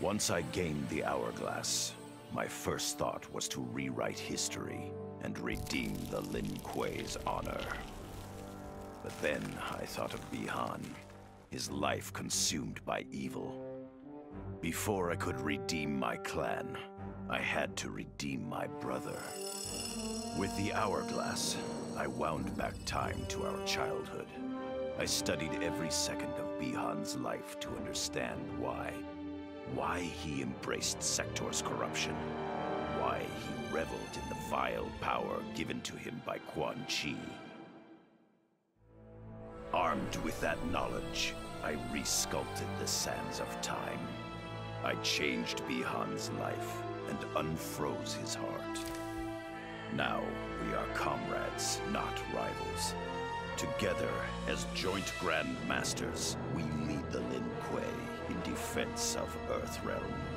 Once I gained the Hourglass, my first thought was to rewrite history and redeem the Lin Kuei's honor. But then I thought of Bihan, his life consumed by evil. Before I could redeem my clan, I had to redeem my brother. With the Hourglass, I wound back time to our childhood. I studied every second of Bihan's life to understand why. Why he embraced Sektor's corruption. Why he reveled in the vile power given to him by Quan Chi. Armed with that knowledge, I resculpted the sands of time. I changed Bihan's life and unfroze his heart. Now we are comrades, not rivals. Together, as joint Grand Masters, we defense of Earthrealm.